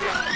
Yeah.